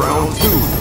Round two.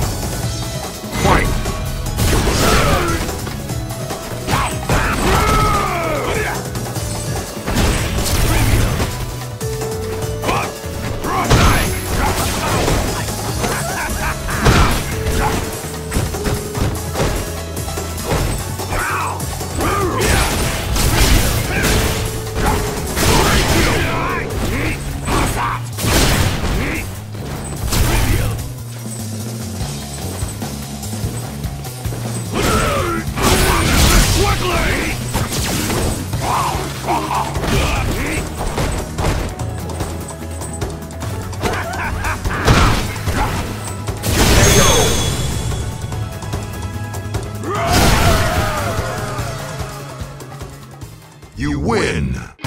You win!